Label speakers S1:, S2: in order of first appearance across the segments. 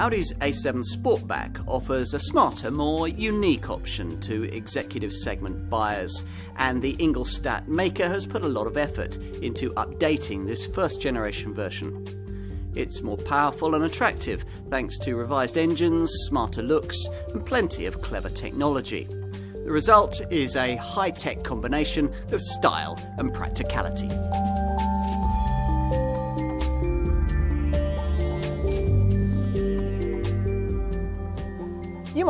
S1: Audi's A7 Sportback offers a smarter, more unique option to executive segment buyers, and the Ingolstadt maker has put a lot of effort into updating this first generation version. It's more powerful and attractive thanks to revised engines, smarter looks, and plenty of clever technology. The result is a high tech combination of style and practicality.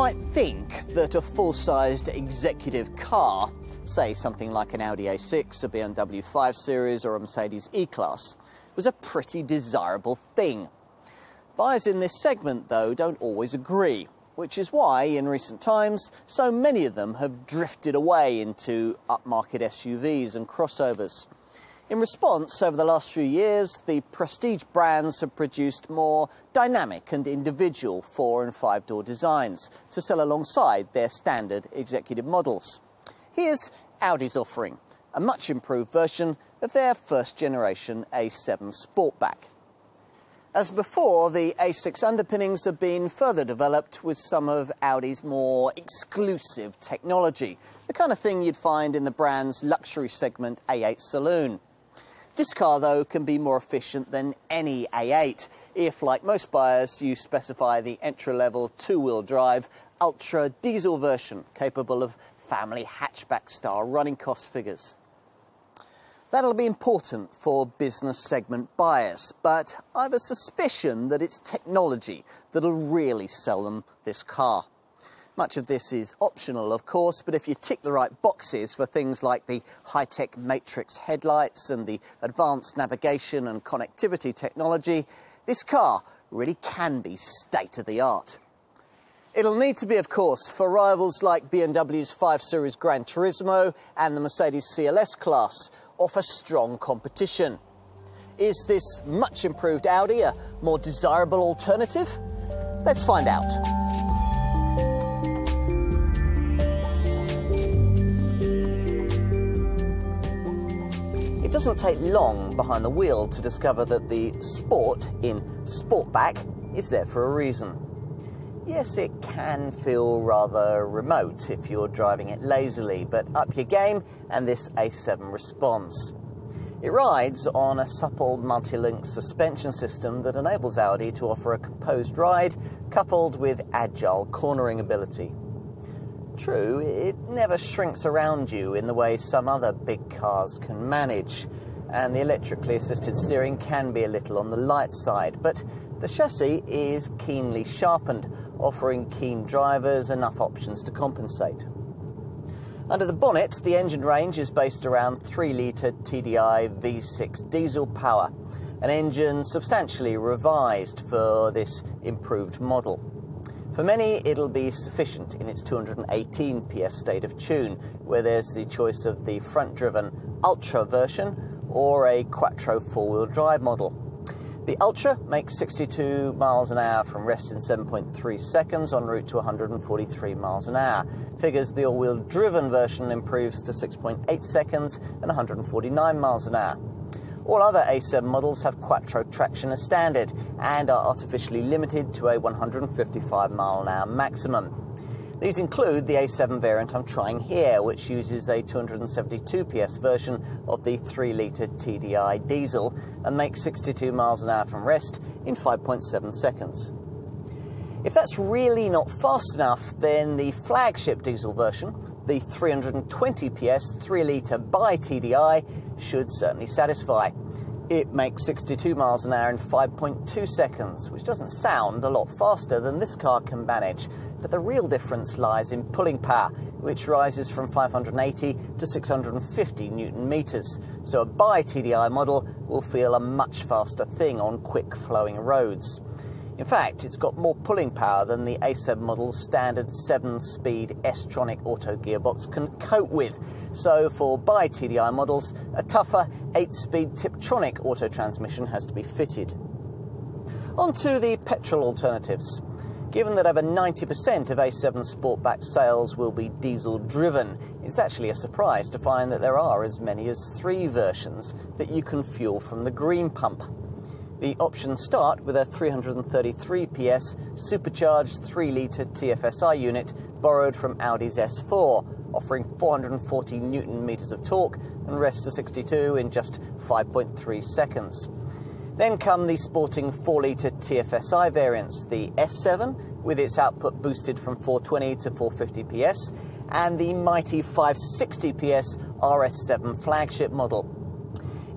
S1: Might think that a full sized executive car, say something like an Audi A6, a BMW 5 Series, or a Mercedes E Class, was a pretty desirable thing. Buyers in this segment, though, don't always agree, which is why, in recent times, so many of them have drifted away into upmarket SUVs and crossovers. In response, over the last few years, the prestige brands have produced more dynamic and individual four and five door designs to sell alongside their standard executive models. Here's Audi's offering, a much improved version of their first generation A7 Sportback. As before, the A6 underpinnings have been further developed with some of Audi's more exclusive technology, the kind of thing you'd find in the brand's luxury segment A8 Saloon. This car, though, can be more efficient than any A8 if, like most buyers, you specify the entry-level two-wheel drive ultra diesel version capable of family hatchback style running cost figures. That'll be important for business segment buyers, but I've a suspicion that it's technology that'll really sell them this car. Much of this is optional, of course, but if you tick the right boxes for things like the high-tech matrix headlights and the advanced navigation and connectivity technology, this car really can be state-of-the-art. It'll need to be, of course, for rivals like BMW's 5 Series Gran Turismo and the Mercedes CLS class offer strong competition. Is this much improved Audi a more desirable alternative? Let's find out. Doesn't take long behind the wheel to discover that the sport in Sportback is there for a reason. Yes, it can feel rather remote if you're driving it lazily, but up your game and this A7 responds. It rides on a supple multi-link suspension system that enables Audi to offer a composed ride coupled with agile cornering ability. True, it never shrinks around you in the way some other big cars can manage, and the electrically assisted steering can be a little on the light side, but the chassis is keenly sharpened, offering keen drivers enough options to compensate. Under the bonnet, the engine range is based around 3 litre TDI V6 diesel power, an engine substantially revised for this improved model. For many, it'll be sufficient in its 218 PS state of tune, where there's the choice of the front driven Ultra version or a Quattro four wheel drive model. The Ultra makes 62 miles an hour from rest in 7.3 seconds en route to 143 miles an hour. Figures the all wheel driven version improves to 6.8 seconds and 149 miles an hour. All other A7 models have Quattro traction as standard and are artificially limited to a 155 mile an hour maximum. These include the A7 variant I'm trying here, which uses a 272 PS version of the 3 litre TDI diesel and makes 62 miles an hour from rest in 5.7 seconds. If that's really not fast enough, then the flagship diesel version, the 320 PS 3 litre bi TDI, should certainly satisfy. It makes 62 miles an hour in 5.2 seconds, which doesn't sound a lot faster than this car can manage, but the real difference lies in pulling power, which rises from 580 to 650 newton meters. So a bi TDI model will feel a much faster thing on quick flowing roads. In fact, it's got more pulling power than the A7 model's standard 7-speed S-tronic auto gearbox can cope with. So for bi TDI models, a tougher 8-speed Tiptronic auto transmission has to be fitted. On to the petrol alternatives. Given that over 90% of A7 Sportback sales will be diesel driven, it's actually a surprise to find that there are as many as three versions that you can fuel from the green pump. The options start with a 333 PS supercharged 3 litre TFSI unit borrowed from Audi's S4, offering 440 newton meters of torque and rest to 62 in just 5.3 seconds. Then come the sporting 4 litre TFSI variants, the S7 with its output boosted from 420 to 450 PS, and the mighty 560 PS RS7 flagship model.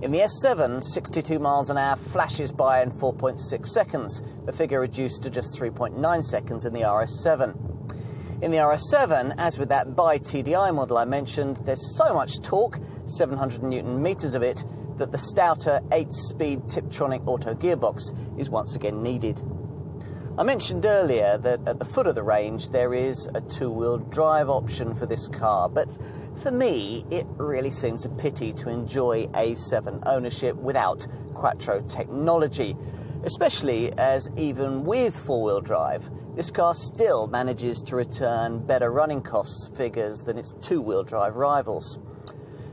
S1: In the S7, 62 miles an hour flashes by in 4.6 seconds, a figure reduced to just 3.9 seconds in the RS7. In the RS7, as with that bi TDI model I mentioned, there's so much torque, 700 newton meters of it, that the stouter 8-speed Tiptronic auto gearbox is once again needed. I mentioned earlier that at the foot of the range there is a two-wheel drive option for this car, but for me, it really seems a pity to enjoy A7 ownership without Quattro technology, especially as even with four-wheel drive, this car still manages to return better running costs figures than its two-wheel drive rivals.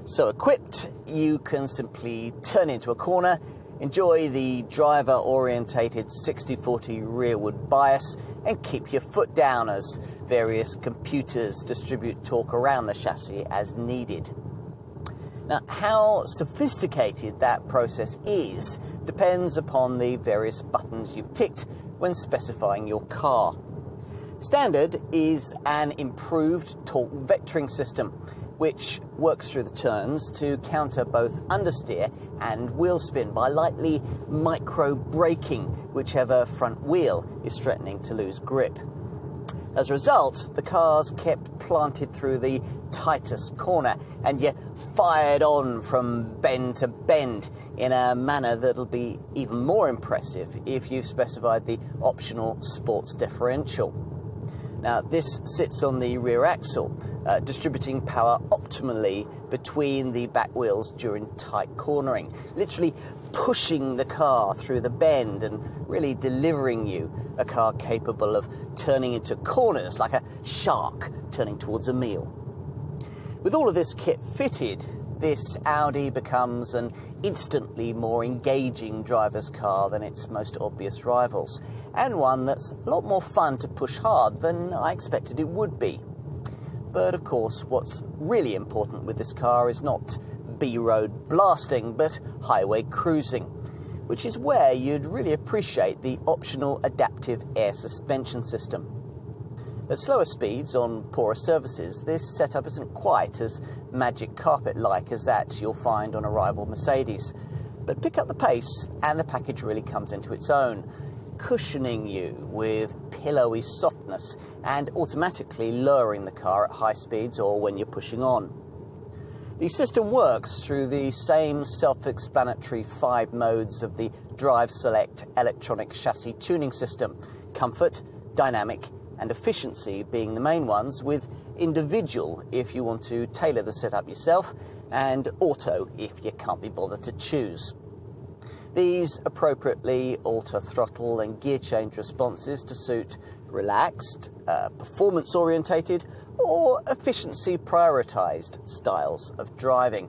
S1: So equipped, you can simply turn into a corner, enjoy the driver-orientated 60-40 rearward bias, and keep your foot down as various computers distribute torque around the chassis as needed. Now, how sophisticated that process is depends upon the various buttons you've ticked when specifying your car. Standard is an improved torque vectoring system, which works through the turns to counter both understeer and wheel spin by lightly micro braking whichever front wheel is threatening to lose grip. As a result, the cars kept planted through the tightest corner and yet fired on from bend to bend in a manner that'll be even more impressive if you've specified the optional sports differential. Now, this sits on the rear axle, uh, distributing power optimally between the back wheels during tight cornering, literally pushing the car through the bend and really delivering you a car capable of turning into corners like a shark turning towards a meal. With all of this kit fitted, this Audi becomes an instantly more engaging driver's car than its most obvious rivals, and one that's a lot more fun to push hard than I expected it would be. But of course, what's really important with this car is not B road blasting, but highway cruising, which is where you'd really appreciate the optional adaptive air suspension system. At slower speeds on poorer surfaces, this setup isn't quite as magic carpet like as that you'll find on a rival Mercedes. But pick up the pace, and the package really comes into its own, cushioning you with pillowy softness and automatically lowering the car at high speeds or when you're pushing on. The system works through the same self explanatory five modes of the Drive Select electronic chassis tuning system comfort, dynamic, and efficiency being the main ones, with individual if you want to tailor the setup yourself, and auto if you can't be bothered to choose. These appropriately alter throttle and gear change responses to suit relaxed, uh, performance orientated, or efficiency prioritized styles of driving.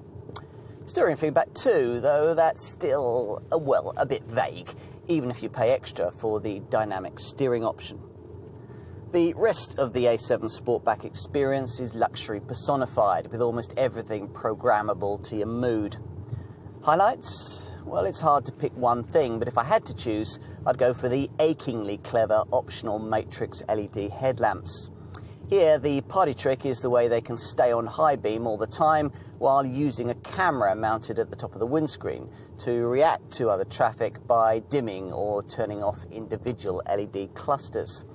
S1: Steering feedback too, though that's still, uh, well, a bit vague, even if you pay extra for the dynamic steering option. The rest of the A7 Sportback experience is luxury personified, with almost everything programmable to your mood. Highlights? Well, it's hard to pick one thing, but if I had to choose, I'd go for the achingly clever optional Matrix LED headlamps. Here, the party trick is the way they can stay on high beam all the time while using a camera mounted at the top of the windscreen to react to other traffic by dimming or turning off individual LED clusters.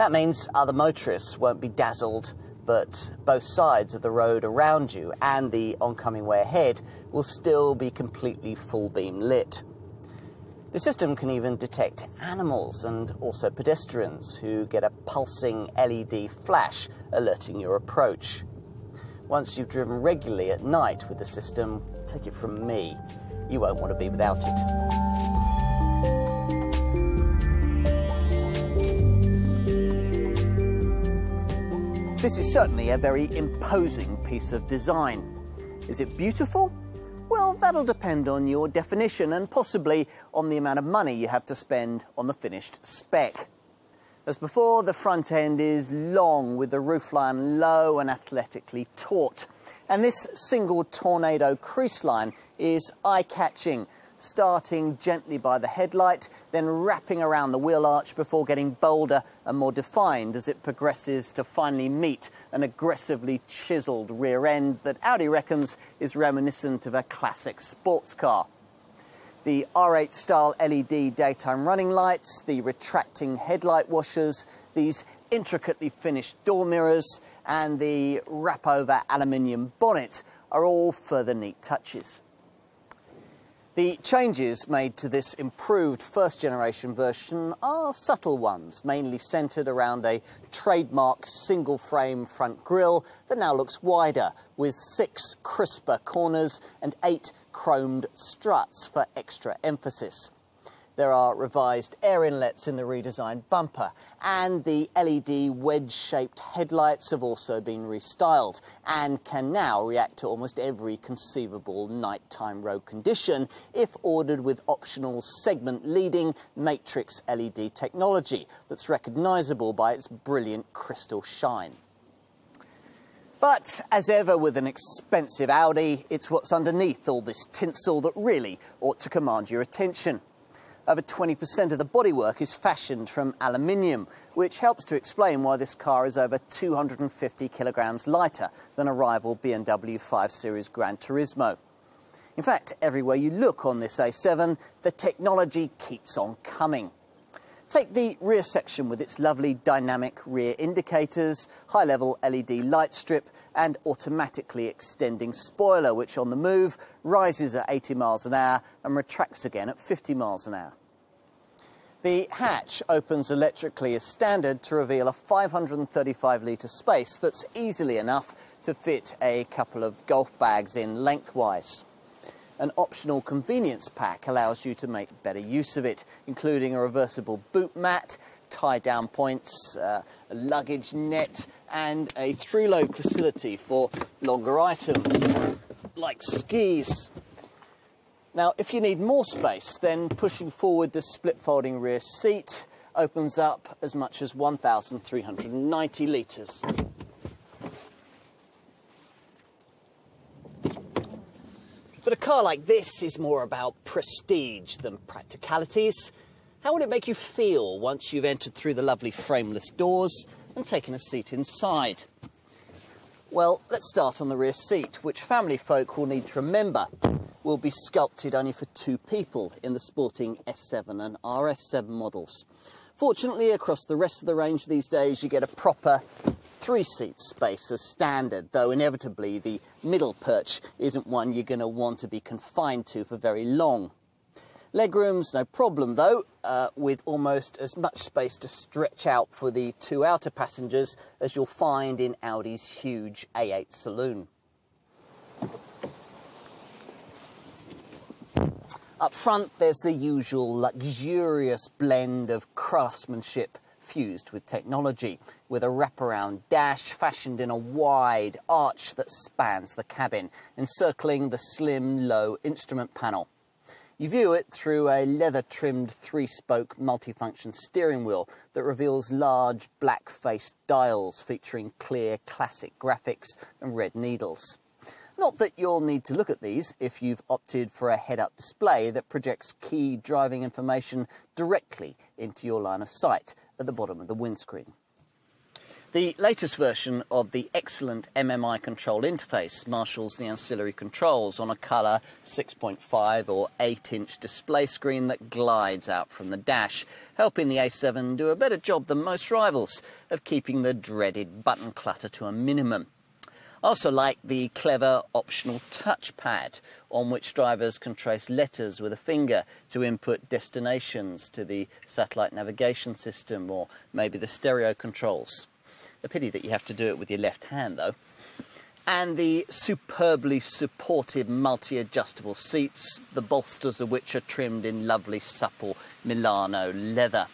S1: That means other motorists won't be dazzled, but both sides of the road around you and the oncoming way ahead will still be completely full beam lit. The system can even detect animals and also pedestrians who get a pulsing LED flash alerting your approach. Once you've driven regularly at night with the system, take it from me, you won't want to be without it. This is certainly a very imposing piece of design. Is it beautiful? Well, that'll depend on your definition and possibly on the amount of money you have to spend on the finished spec. As before, the front end is long with the roofline low and athletically taut. And this single tornado crease line is eye-catching, starting gently by the headlight, then wrapping around the wheel arch before getting bolder and more defined as it progresses to finally meet an aggressively chiselled rear end that Audi reckons is reminiscent of a classic sports car the R8 style LED daytime running lights, the retracting headlight washers, these intricately finished door mirrors, and the wrap over aluminium bonnet are all further neat touches. The changes made to this improved first generation version are subtle ones, mainly centred around a trademark single frame front grille that now looks wider, with six crisper corners and eight chromed struts for extra emphasis. There are revised air inlets in the redesigned bumper, and the LED wedge-shaped headlights have also been restyled and can now react to almost every conceivable nighttime road condition if ordered with optional segment-leading matrix LED technology that's recognisable by its brilliant crystal shine. But as ever with an expensive Audi, it's what's underneath all this tinsel that really ought to command your attention. Over 20% of the bodywork is fashioned from aluminium, which helps to explain why this car is over 250 kilograms lighter than a rival BMW 5 Series Gran Turismo. In fact, everywhere you look on this A7, the technology keeps on coming. Take the rear section with its lovely dynamic rear indicators, high-level LED light strip and automatically extending spoiler which on the move rises at 80 miles an hour and retracts again at 50 miles an hour. The hatch opens electrically as standard to reveal a 535 litre space that's easily enough to fit a couple of golf bags in lengthwise. An optional convenience pack allows you to make better use of it, including a reversible boot mat, tie-down points, uh, a luggage net and a through-load facility for longer items like skis, now, if you need more space, then pushing forward the split folding rear seat opens up as much as 1,390 litres. But a car like this is more about prestige than practicalities. How would it make you feel once you've entered through the lovely frameless doors and taken a seat inside? Well, let's start on the rear seat, which family folk will need to remember will be sculpted only for two people in the sporting S7 and RS7 models. Fortunately, across the rest of the range these days, you get a proper three-seat space as standard, though inevitably the middle perch isn't one you're going to want to be confined to for very long. Legroom's no problem though, uh, with almost as much space to stretch out for the two outer passengers as you'll find in Audi's huge A8 saloon. Up front, there's the usual luxurious blend of craftsmanship fused with technology, with a wraparound dash fashioned in a wide arch that spans the cabin, encircling the slim, low instrument panel. You view it through a leather-trimmed three-spoke multifunction steering wheel that reveals large black-faced dials featuring clear classic graphics and red needles. Not that you'll need to look at these if you've opted for a head-up display that projects key driving information directly into your line of sight at the bottom of the windscreen. The latest version of the excellent MMI control interface marshals the ancillary controls on a colour 6.5 or 8 inch display screen that glides out from the dash, helping the A7 do a better job than most rivals of keeping the dreaded button clutter to a minimum. I also like the clever optional touchpad on which drivers can trace letters with a finger to input destinations to the satellite navigation system or maybe the stereo controls. A pity that you have to do it with your left hand though. And the superbly supportive multi-adjustable seats, the bolsters of which are trimmed in lovely supple Milano leather.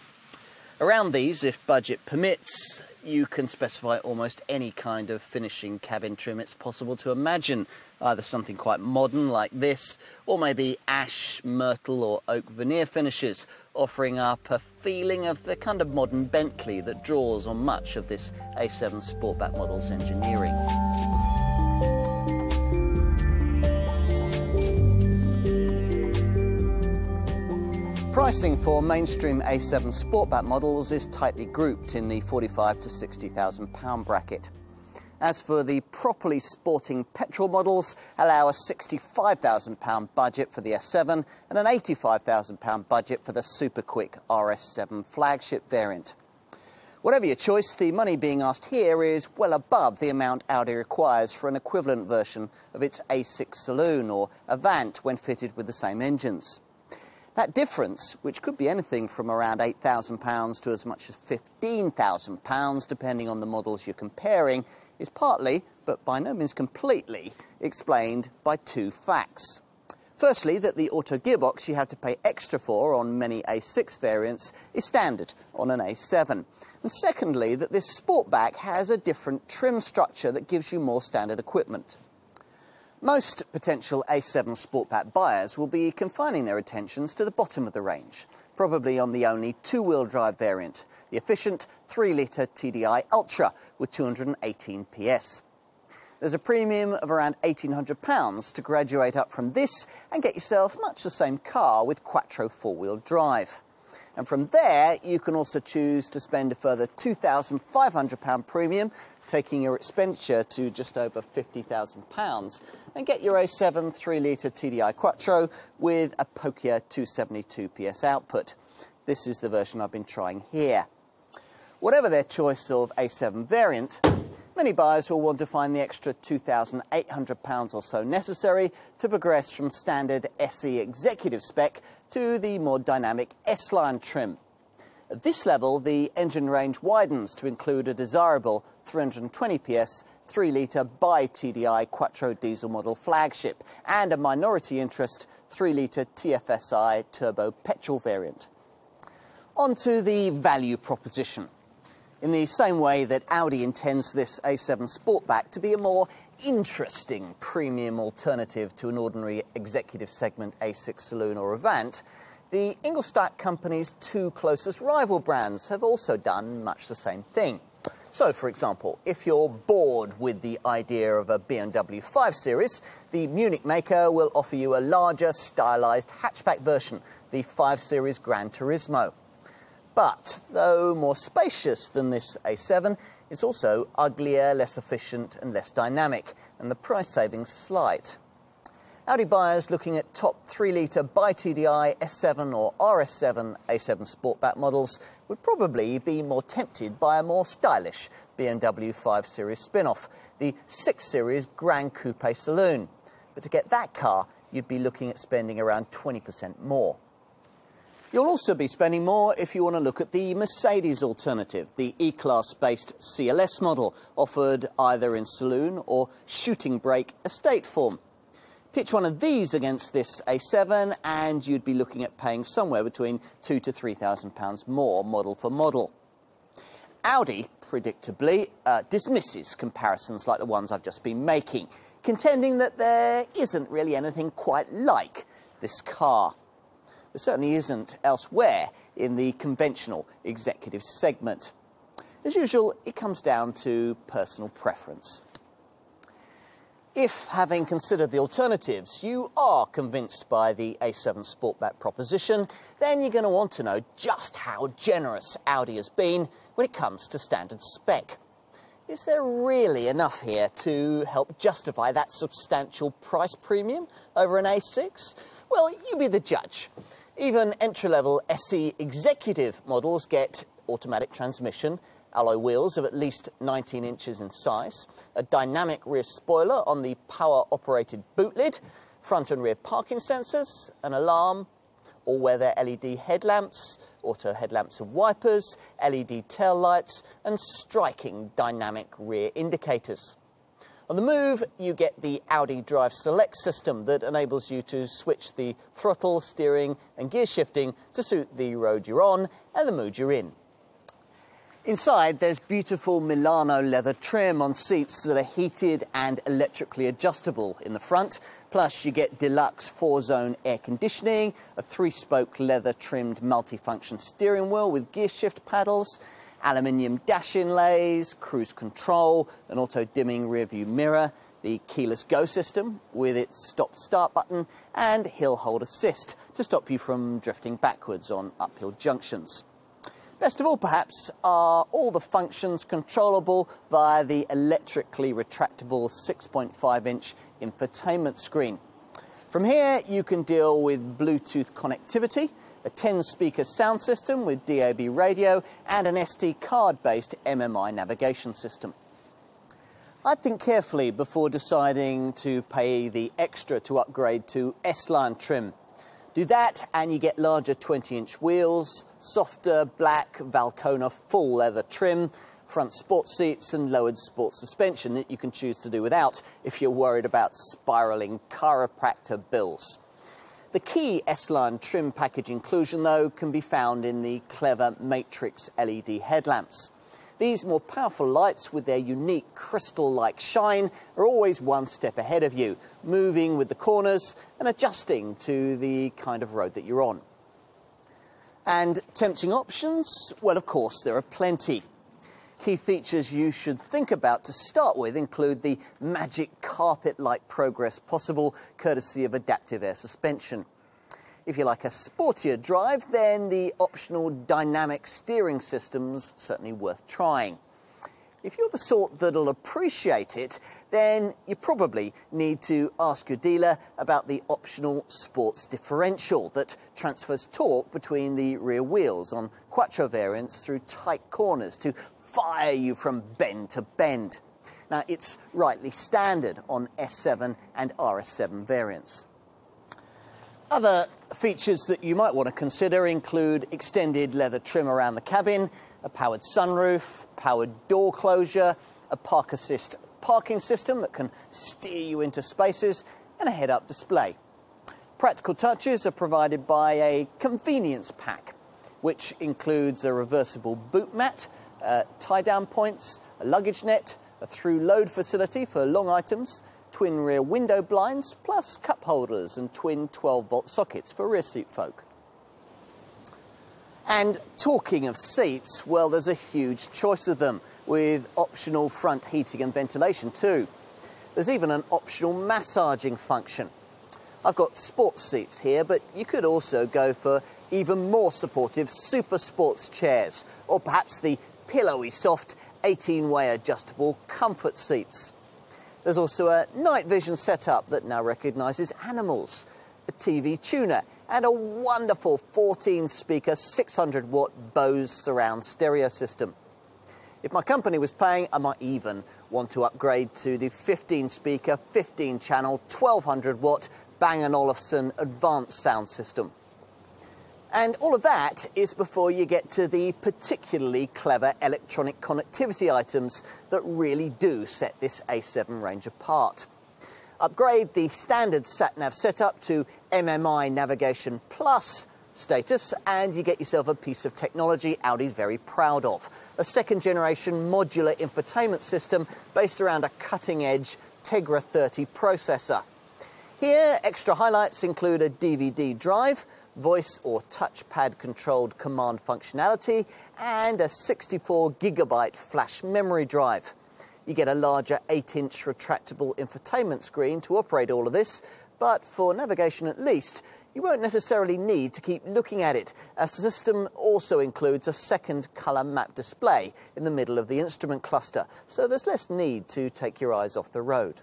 S1: Around these, if budget permits, you can specify almost any kind of finishing cabin trim it's possible to imagine. Either something quite modern like this, or maybe ash, myrtle or oak veneer finishes, offering up a feeling of the kind of modern Bentley that draws on much of this A7 Sportback model's engineering. Pricing for mainstream A7 Sportback models is tightly grouped in the 45 to 60,000 pound bracket. As for the properly sporting petrol models, allow a 65,000 pound budget for the S7 and an 85,000 pound budget for the super quick RS7 flagship variant. Whatever your choice, the money being asked here is well above the amount Audi requires for an equivalent version of its A6 Saloon or Avant when fitted with the same engines. That difference, which could be anything from around £8,000 to as much as £15,000, depending on the models you're comparing, is partly, but by no means completely, explained by two facts. Firstly, that the auto gearbox you have to pay extra for on many A6 variants is standard on an A7. And secondly, that this Sportback has a different trim structure that gives you more standard equipment. Most potential A7 Sportback buyers will be confining their attentions to the bottom of the range, probably on the only two-wheel drive variant, the efficient 3-litre TDI Ultra with 218 PS. There's a premium of around £1,800 to graduate up from this and get yourself much the same car with Quattro four-wheel drive. And from there, you can also choose to spend a further £2,500 premium taking your expenditure to just over £50,000 and get your A7 3-litre TDI Quattro with a Pokia 272 PS output. This is the version I've been trying here. Whatever their choice of A7 variant, many buyers will want to find the extra £2,800 or so necessary to progress from standard SE executive spec to the more dynamic S-Line trim. At this level, the engine range widens to include a desirable 320 PS 3-litre bi-TDI Quattro diesel model flagship and a minority interest 3-litre TFSI turbo petrol variant. On to the value proposition. In the same way that Audi intends this A7 Sportback to be a more interesting premium alternative to an ordinary executive segment A6 Saloon or Avant, the Ingolstadt company's two closest rival brands have also done much the same thing. So, for example, if you're bored with the idea of a BMW 5 Series, the Munich maker will offer you a larger, stylised hatchback version, the 5 Series Gran Turismo. But, though more spacious than this A7, it's also uglier, less efficient and less dynamic, and the price savings slight. Audi buyers looking at top 3-litre bi-TDI S7 or RS7 A7 Sportback models would probably be more tempted by a more stylish BMW 5 Series spin-off, the 6 Series Gran Coupe Saloon. But to get that car, you'd be looking at spending around 20% more. You'll also be spending more if you want to look at the Mercedes alternative, the E-Class based CLS model, offered either in saloon or shooting brake estate form. Pitch one of these against this A7 and you'd be looking at paying somewhere between two to three thousand pounds more model for model. Audi, predictably, uh, dismisses comparisons like the ones I've just been making, contending that there isn't really anything quite like this car. There certainly isn't elsewhere in the conventional executive segment. As usual, it comes down to personal preference. If, having considered the alternatives, you are convinced by the A7 Sportback proposition, then you're going to want to know just how generous Audi has been when it comes to standard spec. Is there really enough here to help justify that substantial price premium over an A6? Well, you be the judge. Even entry-level SE executive models get automatic transmission, alloy wheels of at least 19 inches in size, a dynamic rear spoiler on the power-operated boot lid, front and rear parking sensors, an alarm, all-weather LED headlamps, auto headlamps and wipers, LED tail lights, and striking dynamic rear indicators. On the move, you get the Audi Drive Select system that enables you to switch the throttle, steering and gear shifting to suit the road you're on and the mood you're in. Inside, there's beautiful Milano leather trim on seats that are heated and electrically adjustable in the front. Plus, you get deluxe four zone air conditioning, a three spoke leather trimmed multifunction steering wheel with gear shift paddles, aluminium dash inlays, cruise control, an auto dimming rear view mirror, the keyless go system with its stop start button, and hill hold assist to stop you from drifting backwards on uphill junctions. Best of all, perhaps, are all the functions controllable via the electrically retractable 6.5 inch infotainment screen. From here, you can deal with Bluetooth connectivity, a 10 speaker sound system with DAB radio, and an SD card based MMI navigation system. I'd think carefully before deciding to pay the extra to upgrade to S-Line trim. Do that and you get larger 20 inch wheels, softer black Valcona full leather trim, front sports seats and lowered sport suspension that you can choose to do without if you're worried about spiralling chiropractor bills. The key S-Line trim package inclusion though can be found in the clever Matrix LED headlamps. These more powerful lights with their unique crystal-like shine are always one step ahead of you, moving with the corners and adjusting to the kind of road that you're on. And tempting options? Well, of course, there are plenty. Key features you should think about to start with include the magic carpet-like progress possible courtesy of adaptive air suspension. If you like a sportier drive, then the optional dynamic steering system's certainly worth trying. If you're the sort that'll appreciate it, then you probably need to ask your dealer about the optional sports differential that transfers torque between the rear wheels on Quattro variants through tight corners to fire you from bend to bend. Now, it's rightly standard on S7 and RS7 variants. Other features that you might want to consider include extended leather trim around the cabin, a powered sunroof, powered door closure, a park assist parking system that can steer you into spaces, and a head-up display. Practical touches are provided by a convenience pack, which includes a reversible boot mat, uh, tie-down points, a luggage net, a through load facility for long items, twin rear window blinds, plus cup holders and twin 12 volt sockets for rear seat folk. And talking of seats, well, there's a huge choice of them, with optional front heating and ventilation too. There's even an optional massaging function. I've got sports seats here, but you could also go for even more supportive super sports chairs, or perhaps the pillowy soft 18-way adjustable comfort seats. There's also a night vision setup that now recognises animals, a TV tuner, and a wonderful 14 speaker 600 watt Bose surround stereo system. If my company was paying, I might even want to upgrade to the 15 speaker, 15 channel, 1200 watt Bang & Olufsen advanced sound system. And all of that is before you get to the particularly clever electronic connectivity items that really do set this A7 range apart. Upgrade the standard SatNav setup to MMI Navigation Plus status and you get yourself a piece of technology Audi's very proud of. A second generation modular infotainment system based around a cutting edge Tegra 30 processor. Here, extra highlights include a DVD drive, voice or touchpad controlled command functionality, and a 64 gigabyte flash memory drive. You get a larger 8 inch retractable infotainment screen to operate all of this, but for navigation at least, you won't necessarily need to keep looking at it, as the system also includes a second colour map display in the middle of the instrument cluster, so there's less need to take your eyes off the road.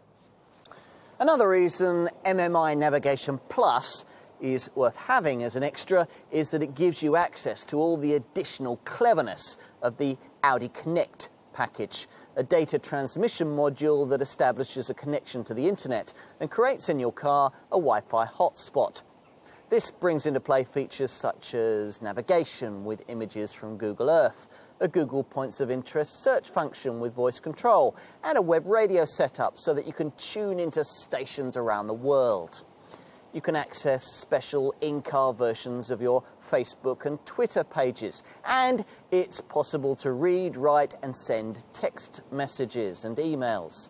S1: Another reason MMI Navigation Plus is worth having as an extra is that it gives you access to all the additional cleverness of the Audi Connect package, a data transmission module that establishes a connection to the internet and creates in your car a Wi-Fi hotspot. This brings into play features such as navigation with images from Google Earth, a Google Points of Interest search function with voice control, and a web radio setup so that you can tune into stations around the world. You can access special in-car versions of your Facebook and Twitter pages. And it's possible to read, write and send text messages and emails.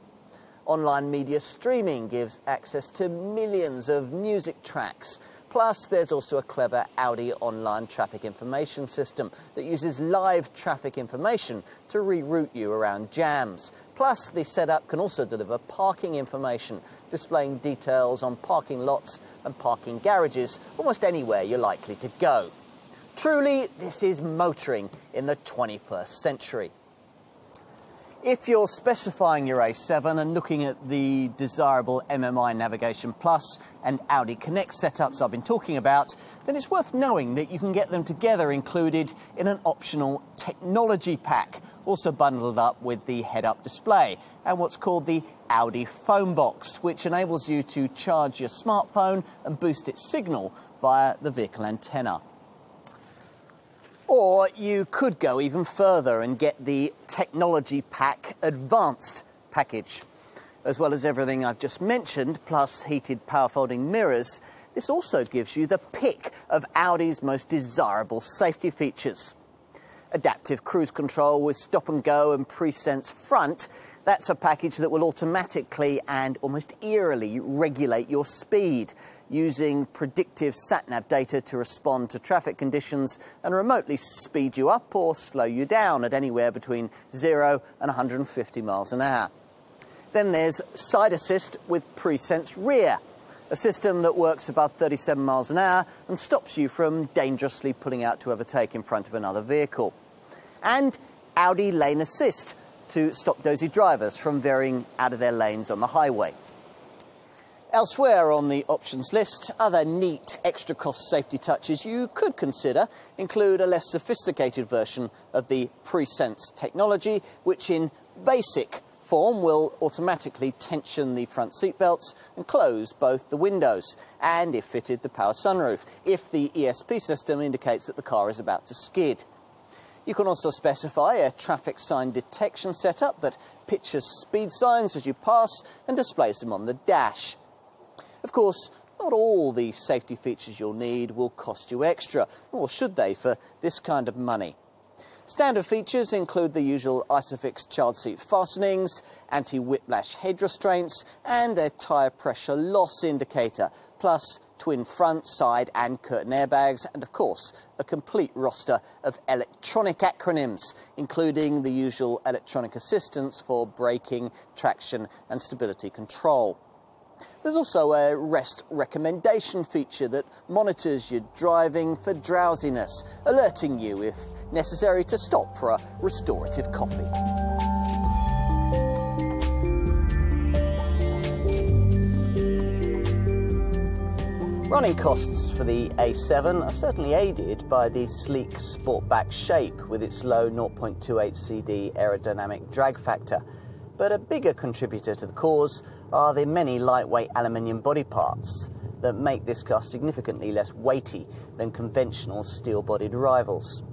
S1: Online media streaming gives access to millions of music tracks. Plus, there's also a clever Audi online traffic information system that uses live traffic information to reroute you around jams. Plus, the setup can also deliver parking information, displaying details on parking lots and parking garages almost anywhere you're likely to go. Truly, this is motoring in the 21st century. If you're specifying your A7 and looking at the desirable MMI Navigation Plus and Audi Connect setups I've been talking about, then it's worth knowing that you can get them together included in an optional technology pack, also bundled up with the head-up display and what's called the Audi Phone Box, which enables you to charge your smartphone and boost its signal via the vehicle antenna. Or you could go even further and get the Technology Pack Advanced package. As well as everything I've just mentioned, plus heated power folding mirrors, this also gives you the pick of Audi's most desirable safety features. Adaptive cruise control with stop and go and pre-sense front that's a package that will automatically and almost eerily regulate your speed using predictive sat-nav data to respond to traffic conditions and remotely speed you up or slow you down at anywhere between 0 and 150 miles an hour. Then there's side assist with pre-sense rear, a system that works above 37 miles an hour and stops you from dangerously pulling out to overtake in front of another vehicle. And Audi Lane Assist, to stop dozy drivers from veering out of their lanes on the highway. Elsewhere on the options list, other neat extra cost safety touches you could consider include a less sophisticated version of the pre-sense technology, which in basic form will automatically tension the front seat belts and close both the windows, and if fitted, the power sunroof, if the ESP system indicates that the car is about to skid. You can also specify a traffic sign detection setup that pictures speed signs as you pass and displays them on the dash. Of course, not all the safety features you'll need will cost you extra, or should they for this kind of money. Standard features include the usual Isofix child seat fastenings, anti-whiplash head restraints and a tyre pressure loss indicator, plus twin front, side and curtain airbags, and of course, a complete roster of electronic acronyms, including the usual electronic assistance for braking, traction and stability control. There's also a rest recommendation feature that monitors your driving for drowsiness, alerting you if necessary to stop for a restorative coffee. Running costs for the A7 are certainly aided by the sleek sportback shape with its low 0.28 CD aerodynamic drag factor. But a bigger contributor to the cause are the many lightweight aluminium body parts that make this car significantly less weighty than conventional steel-bodied rivals.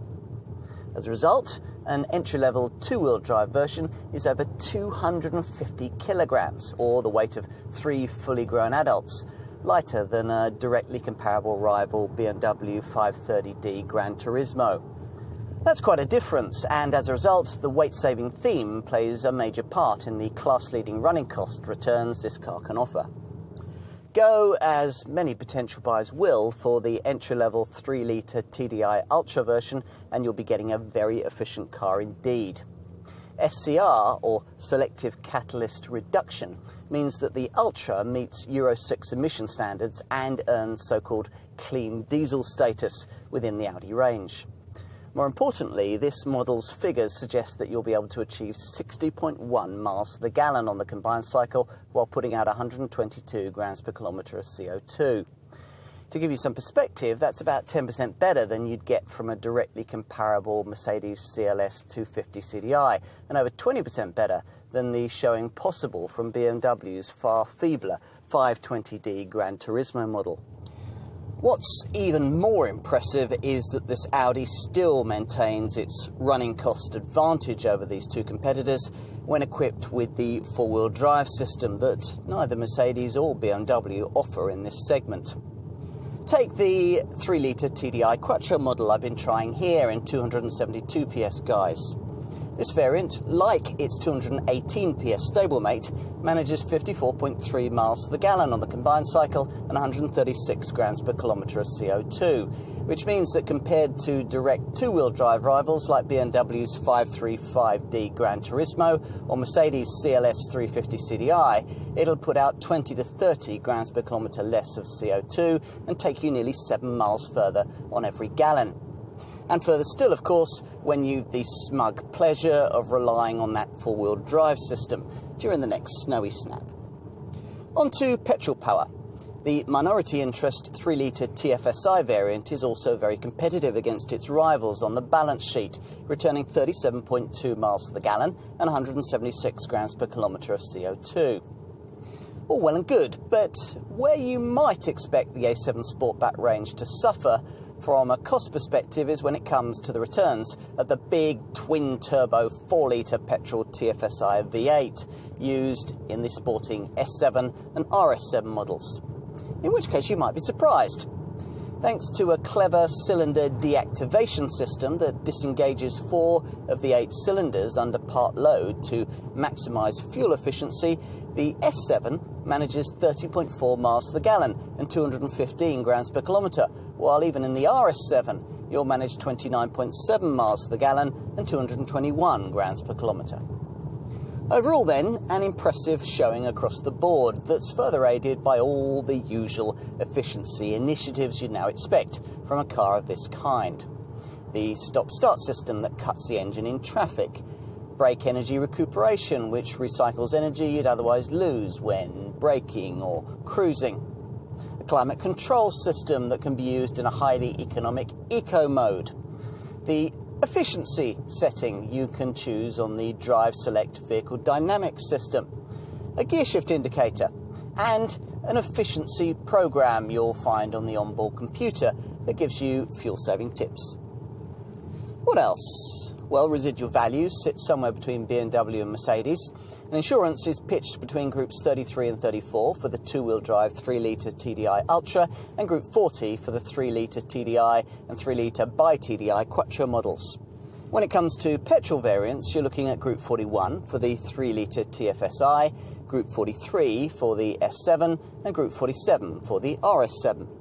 S1: As a result, an entry-level two-wheel drive version is over 250 kilograms, or the weight of three fully grown adults, lighter than a directly comparable rival BMW 530d Gran Turismo. That's quite a difference, and as a result, the weight-saving theme plays a major part in the class-leading running cost returns this car can offer. Go, as many potential buyers will, for the entry-level 3-litre TDI Ultra version, and you'll be getting a very efficient car indeed. SCR, or Selective Catalyst Reduction, means that the Ultra meets Euro 6 emission standards and earns so-called clean diesel status within the Audi range. More importantly, this model's figures suggest that you'll be able to achieve 60.1 miles to the gallon on the combined cycle while putting out 122 grams per kilometre of CO2. To give you some perspective, that's about 10% better than you'd get from a directly comparable Mercedes CLS 250 CDI, and over 20% better than the showing possible from BMW's far feebler 520d Gran Turismo model. What's even more impressive is that this Audi still maintains its running cost advantage over these two competitors when equipped with the four-wheel drive system that neither Mercedes or BMW offer in this segment. Take the 3-litre TDI Quattro model I've been trying here in 272 PS guise. This variant, like its 218 PS stablemate, manages 54.3 miles to the gallon on the combined cycle and 136 grams per kilometre of CO2, which means that compared to direct two-wheel drive rivals like BMW's 535D Gran Turismo or Mercedes CLS 350 CDI, it'll put out 20 to 30 grams per kilometre less of CO2 and take you nearly 7 miles further on every gallon. And further still, of course, when you've the smug pleasure of relying on that four-wheel drive system during the next snowy snap. On to petrol power. The minority interest 3 litre TFSI variant is also very competitive against its rivals on the balance sheet, returning 37.2 miles to the gallon and 176 grams per kilometre of CO2. All well and good, but where you might expect the A7 Sportback range to suffer from a cost perspective is when it comes to the returns of the big twin turbo 4 litre petrol TFSI V8 used in the sporting S7 and RS7 models. In which case you might be surprised. Thanks to a clever cylinder deactivation system that disengages four of the eight cylinders under part load to maximise fuel efficiency, the S7 manages 30.4 miles to the gallon and 215 grams per kilometre, while even in the RS7 you'll manage 29.7 miles to the gallon and 221 grams per kilometre. Overall, then, an impressive showing across the board that's further aided by all the usual efficiency initiatives you'd now expect from a car of this kind. The stop start system that cuts the engine in traffic, brake energy recuperation, which recycles energy you'd otherwise lose when braking or cruising, a climate control system that can be used in a highly economic eco mode, the efficiency setting you can choose on the Drive Select Vehicle Dynamics system, a gear shift indicator, and an efficiency program you'll find on the onboard computer that gives you fuel saving tips. What else? Well, residual values sit somewhere between BMW and Mercedes. And insurance is pitched between groups 33 and 34 for the two-wheel drive 3-litre TDI Ultra and group 40 for the 3-litre TDI and 3-litre bi-TDI Quattro models. When it comes to petrol variants, you're looking at Group 41 for the 3-litre TFSI, Group 43 for the S7, and Group 47 for the RS7.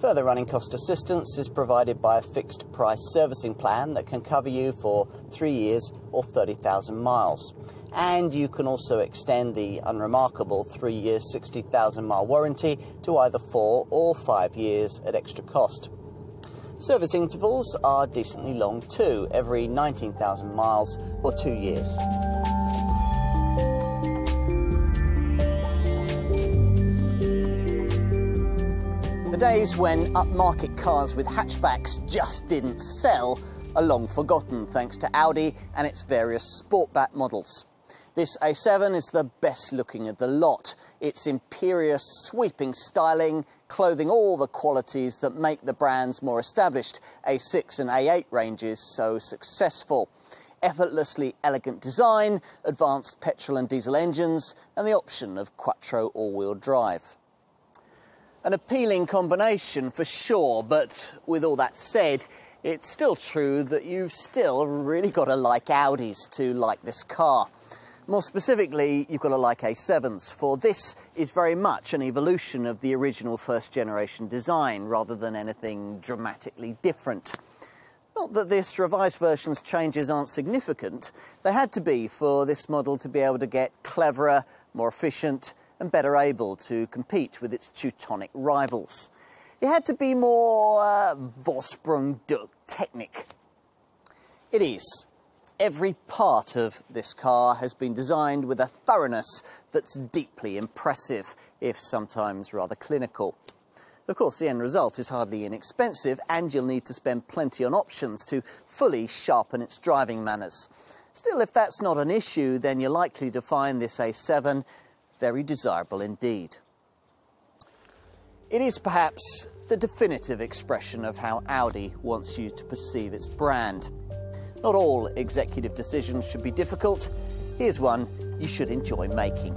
S1: Further running cost assistance is provided by a fixed price servicing plan that can cover you for three years or 30,000 miles. And you can also extend the unremarkable three year 60,000 mile warranty to either four or five years at extra cost. Service intervals are decently long too, every 19,000 miles or two years. Days when upmarket cars with hatchbacks just didn't sell are long forgotten thanks to Audi and its various sportback models. This A7 is the best looking of the lot. Its imperious sweeping styling, clothing all the qualities that make the brand's more established A6 and A8 ranges so successful. Effortlessly elegant design, advanced petrol and diesel engines, and the option of quattro all-wheel drive an appealing combination for sure, but with all that said, it's still true that you've still really got to like Audis to like this car. More specifically, you've got to like A7s, for this is very much an evolution of the original first generation design rather than anything dramatically different. Not that this revised version's changes aren't significant, they had to be for this model to be able to get cleverer, more efficient, and better able to compete with its Teutonic rivals. It had to be more uh, Vorsprung durch Technik. It is. Every part of this car has been designed with a thoroughness that's deeply impressive, if sometimes rather clinical. Of course, the end result is hardly inexpensive, and you'll need to spend plenty on options to fully sharpen its driving manners. Still, if that's not an issue, then you're likely to find this A7 very desirable indeed. It is perhaps the definitive expression of how Audi wants you to perceive its brand. Not all executive decisions should be difficult. Here's one you should enjoy making.